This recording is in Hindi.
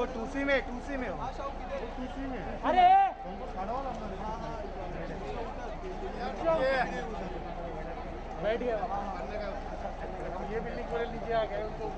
वो टूसी में टूसी में हो। टूसी में अरे! बैठ गया। ये बिल्डिंग पूरे नीचे आ गए उनको।